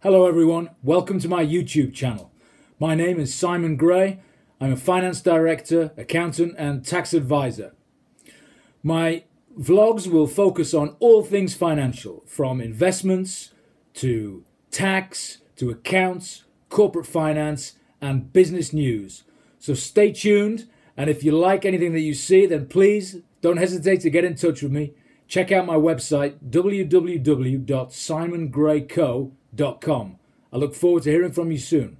Hello, everyone. Welcome to my YouTube channel. My name is Simon Gray. I'm a finance director, accountant, and tax advisor. My vlogs will focus on all things financial, from investments to tax to accounts, corporate finance, and business news. So stay tuned, and if you like anything that you see, then please don't hesitate to get in touch with me. Check out my website, www.simongrayco.com. I look forward to hearing from you soon.